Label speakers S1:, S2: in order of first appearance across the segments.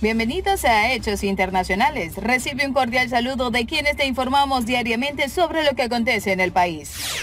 S1: Bienvenidos a Hechos Internacionales. Recibe un cordial saludo de quienes te informamos diariamente sobre lo que acontece en el país.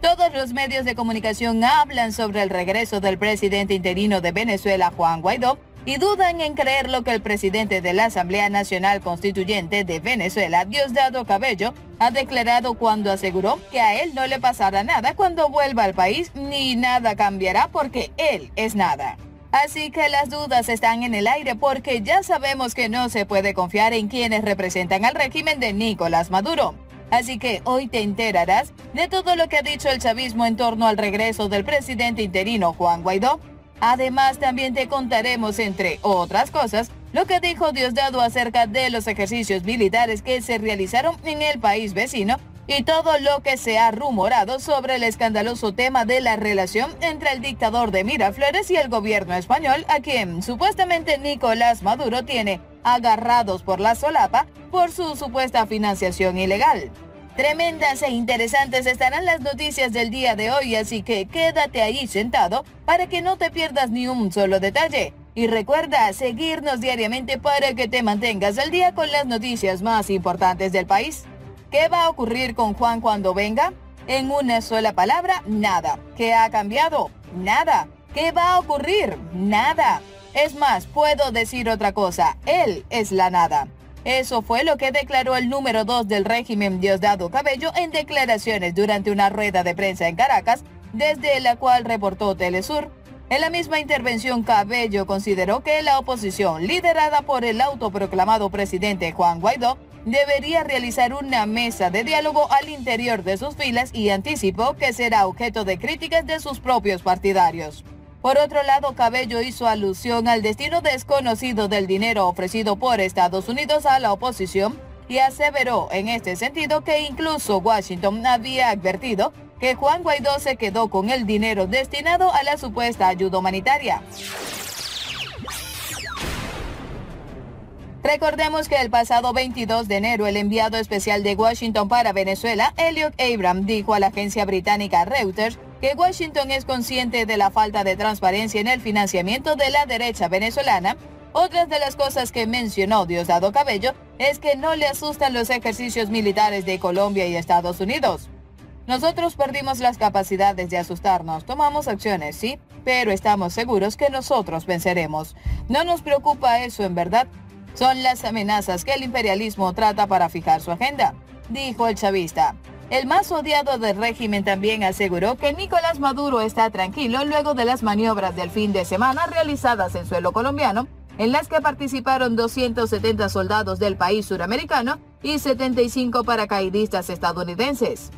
S1: Todos los medios de comunicación hablan sobre el regreso del presidente interino de Venezuela, Juan Guaidó, y dudan en creer lo que el presidente de la Asamblea Nacional Constituyente de Venezuela, Diosdado Cabello, ha declarado cuando aseguró que a él no le pasará nada cuando vuelva al país ni nada cambiará porque él es nada. Así que las dudas están en el aire porque ya sabemos que no se puede confiar en quienes representan al régimen de Nicolás Maduro. Así que hoy te enterarás de todo lo que ha dicho el chavismo en torno al regreso del presidente interino Juan Guaidó. Además, también te contaremos, entre otras cosas, lo que dijo Diosdado acerca de los ejercicios militares que se realizaron en el país vecino y todo lo que se ha rumorado sobre el escandaloso tema de la relación entre el dictador de Miraflores y el gobierno español, a quien supuestamente Nicolás Maduro tiene agarrados por la solapa por su supuesta financiación ilegal. Tremendas e interesantes estarán las noticias del día de hoy, así que quédate ahí sentado para que no te pierdas ni un solo detalle. Y recuerda seguirnos diariamente para que te mantengas al día con las noticias más importantes del país. ¿Qué va a ocurrir con Juan cuando venga? En una sola palabra, nada. ¿Qué ha cambiado? Nada. ¿Qué va a ocurrir? Nada. Es más, puedo decir otra cosa. Él es la nada. Eso fue lo que declaró el número 2 del régimen Diosdado Cabello en declaraciones durante una rueda de prensa en Caracas, desde la cual reportó Telesur. En la misma intervención, Cabello consideró que la oposición, liderada por el autoproclamado presidente Juan Guaidó, debería realizar una mesa de diálogo al interior de sus filas y anticipó que será objeto de críticas de sus propios partidarios. Por otro lado, Cabello hizo alusión al destino desconocido del dinero ofrecido por Estados Unidos a la oposición y aseveró en este sentido que incluso Washington había advertido que Juan Guaidó se quedó con el dinero destinado a la supuesta ayuda humanitaria. Recordemos que el pasado 22 de enero el enviado especial de Washington para Venezuela, Elliot Abram, dijo a la agencia británica Reuters que Washington es consciente de la falta de transparencia en el financiamiento de la derecha venezolana. Otras de las cosas que mencionó Diosdado Cabello es que no le asustan los ejercicios militares de Colombia y Estados Unidos. Nosotros perdimos las capacidades de asustarnos, tomamos acciones, sí, pero estamos seguros que nosotros venceremos. No nos preocupa eso en verdad, son las amenazas que el imperialismo trata para fijar su agenda, dijo el chavista. El más odiado del régimen también aseguró que Nicolás Maduro está tranquilo luego de las maniobras del fin de semana realizadas en suelo colombiano, en las que participaron 270 soldados del país suramericano y 75 paracaidistas estadounidenses.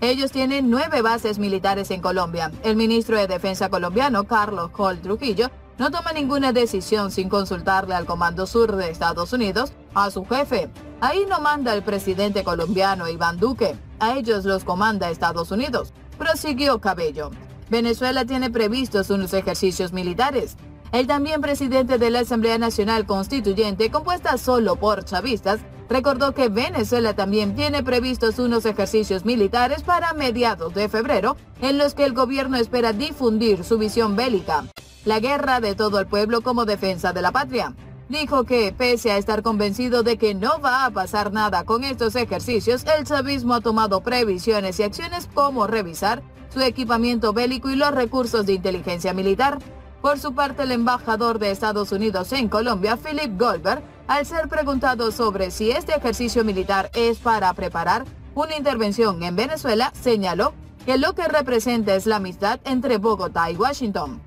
S1: Ellos tienen nueve bases militares en Colombia. El ministro de Defensa colombiano, Carlos Col Trujillo, no toma ninguna decisión sin consultarle al Comando Sur de Estados Unidos, a su jefe. Ahí no manda el presidente colombiano Iván Duque, a ellos los comanda Estados Unidos. Prosiguió Cabello. Venezuela tiene previstos unos ejercicios militares. El también presidente de la Asamblea Nacional Constituyente, compuesta solo por chavistas, recordó que Venezuela también tiene previstos unos ejercicios militares para mediados de febrero, en los que el gobierno espera difundir su visión bélica la guerra de todo el pueblo como defensa de la patria. Dijo que, pese a estar convencido de que no va a pasar nada con estos ejercicios, el chavismo ha tomado previsiones y acciones como revisar su equipamiento bélico y los recursos de inteligencia militar. Por su parte, el embajador de Estados Unidos en Colombia, Philip Goldberg, al ser preguntado sobre si este ejercicio militar es para preparar una intervención en Venezuela, señaló que lo que representa es la amistad entre Bogotá y Washington.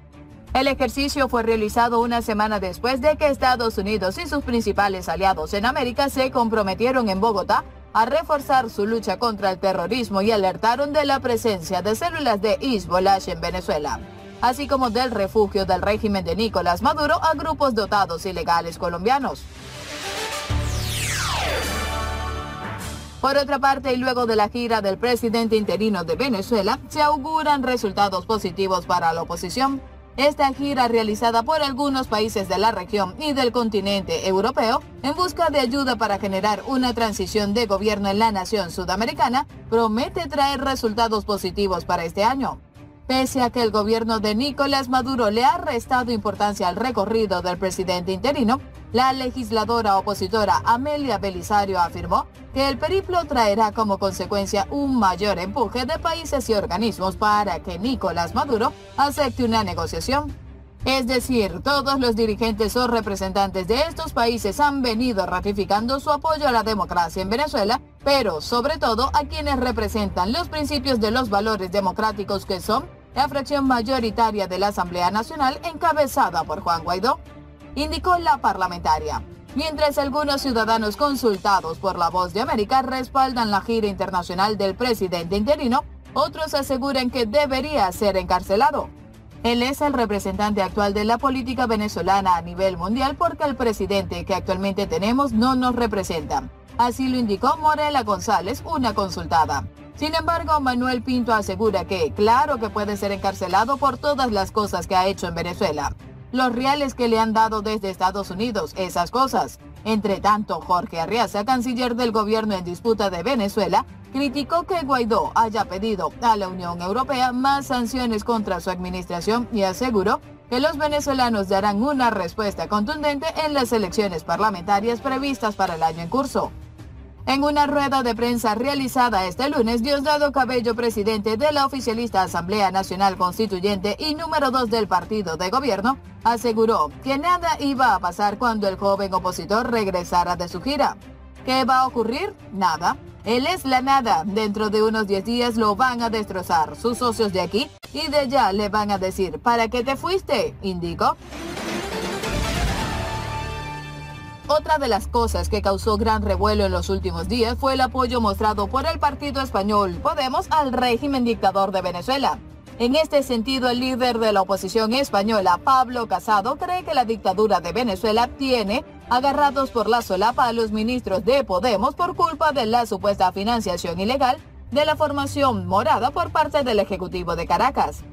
S1: El ejercicio fue realizado una semana después de que Estados Unidos y sus principales aliados en América se comprometieron en Bogotá a reforzar su lucha contra el terrorismo y alertaron de la presencia de células de Hezbollah en Venezuela, así como del refugio del régimen de Nicolás Maduro a grupos dotados ilegales colombianos. Por otra parte, y luego de la gira del presidente interino de Venezuela, se auguran resultados positivos para la oposición. Esta gira realizada por algunos países de la región y del continente europeo en busca de ayuda para generar una transición de gobierno en la nación sudamericana promete traer resultados positivos para este año. Pese a que el gobierno de Nicolás Maduro le ha restado importancia al recorrido del presidente interino, la legisladora opositora Amelia Belisario afirmó que el periplo traerá como consecuencia un mayor empuje de países y organismos para que Nicolás Maduro acepte una negociación. Es decir, todos los dirigentes o representantes de estos países han venido ratificando su apoyo a la democracia en Venezuela, pero sobre todo a quienes representan los principios de los valores democráticos que son la fracción mayoritaria de la Asamblea Nacional encabezada por Juan Guaidó indicó la parlamentaria. Mientras algunos ciudadanos consultados por La Voz de América respaldan la gira internacional del presidente interino, otros aseguran que debería ser encarcelado. Él es el representante actual de la política venezolana a nivel mundial porque el presidente que actualmente tenemos no nos representa. Así lo indicó Morela González, una consultada. Sin embargo, Manuel Pinto asegura que, claro que puede ser encarcelado por todas las cosas que ha hecho en Venezuela los reales que le han dado desde Estados Unidos, esas cosas. Entre tanto, Jorge Arriaza, canciller del gobierno en disputa de Venezuela, criticó que Guaidó haya pedido a la Unión Europea más sanciones contra su administración y aseguró que los venezolanos darán una respuesta contundente en las elecciones parlamentarias previstas para el año en curso. En una rueda de prensa realizada este lunes, Diosdado Cabello, presidente de la oficialista Asamblea Nacional Constituyente y número dos del partido de gobierno, aseguró que nada iba a pasar cuando el joven opositor regresara de su gira. ¿Qué va a ocurrir? Nada. Él es la nada. Dentro de unos 10 días lo van a destrozar sus socios de aquí y de allá le van a decir, ¿para qué te fuiste? indicó. Otra de las cosas que causó gran revuelo en los últimos días fue el apoyo mostrado por el partido español Podemos al régimen dictador de Venezuela. En este sentido, el líder de la oposición española, Pablo Casado, cree que la dictadura de Venezuela tiene agarrados por la solapa a los ministros de Podemos por culpa de la supuesta financiación ilegal de la formación morada por parte del Ejecutivo de Caracas.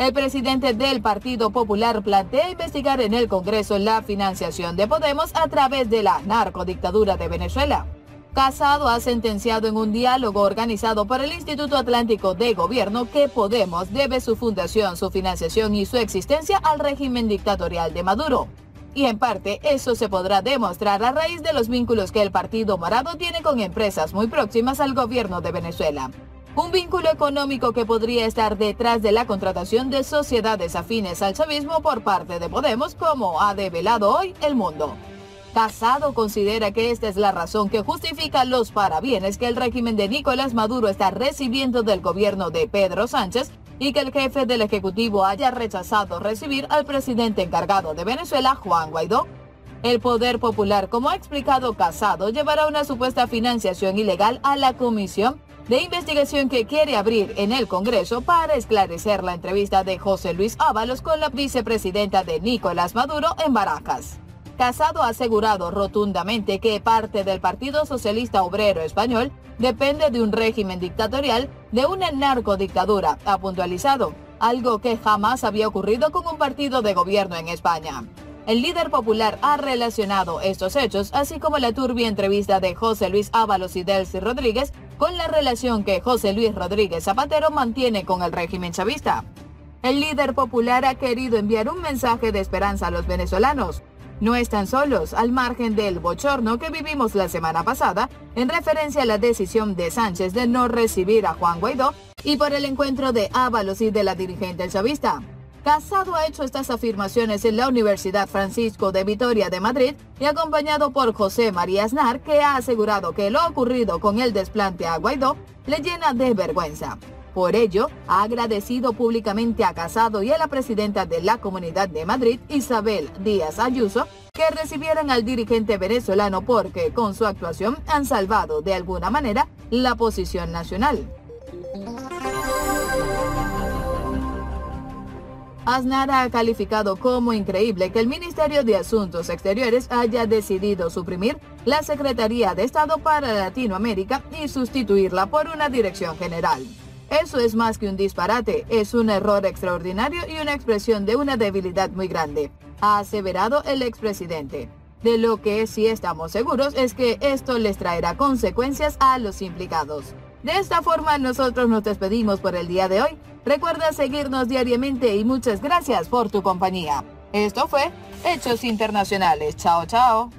S1: El presidente del Partido Popular plantea investigar en el Congreso la financiación de Podemos a través de la narcodictadura de Venezuela. Casado ha sentenciado en un diálogo organizado por el Instituto Atlántico de Gobierno que Podemos debe su fundación, su financiación y su existencia al régimen dictatorial de Maduro. Y en parte eso se podrá demostrar a raíz de los vínculos que el Partido Morado tiene con empresas muy próximas al gobierno de Venezuela un vínculo económico que podría estar detrás de la contratación de sociedades afines al chavismo por parte de Podemos, como ha develado hoy el mundo. Casado considera que esta es la razón que justifica los parabienes que el régimen de Nicolás Maduro está recibiendo del gobierno de Pedro Sánchez y que el jefe del Ejecutivo haya rechazado recibir al presidente encargado de Venezuela, Juan Guaidó. El Poder Popular, como ha explicado Casado, llevará una supuesta financiación ilegal a la Comisión de investigación que quiere abrir en el Congreso para esclarecer la entrevista de José Luis Ábalos con la vicepresidenta de Nicolás Maduro en Barajas. Casado ha asegurado rotundamente que parte del Partido Socialista Obrero Español depende de un régimen dictatorial, de una narcodictadura, ha puntualizado, algo que jamás había ocurrido con un partido de gobierno en España. El líder popular ha relacionado estos hechos, así como la turbia entrevista de José Luis Ábalos y Delcy Rodríguez, con la relación que José Luis Rodríguez Zapatero mantiene con el régimen chavista. El líder popular ha querido enviar un mensaje de esperanza a los venezolanos. No están solos, al margen del bochorno que vivimos la semana pasada, en referencia a la decisión de Sánchez de no recibir a Juan Guaidó y por el encuentro de Ábalos y de la dirigente chavista. Casado ha hecho estas afirmaciones en la Universidad Francisco de Vitoria de Madrid y acompañado por José María Aznar, que ha asegurado que lo ocurrido con el desplante a Guaidó le llena de vergüenza. Por ello, ha agradecido públicamente a Casado y a la presidenta de la Comunidad de Madrid, Isabel Díaz Ayuso, que recibieran al dirigente venezolano porque con su actuación han salvado de alguna manera la posición nacional. Aznar ha calificado como increíble que el Ministerio de Asuntos Exteriores haya decidido suprimir la Secretaría de Estado para Latinoamérica y sustituirla por una dirección general. Eso es más que un disparate, es un error extraordinario y una expresión de una debilidad muy grande, ha aseverado el expresidente. De lo que sí estamos seguros es que esto les traerá consecuencias a los implicados. De esta forma nosotros nos despedimos por el día de hoy. Recuerda seguirnos diariamente y muchas gracias por tu compañía. Esto fue Hechos Internacionales. Chao, chao.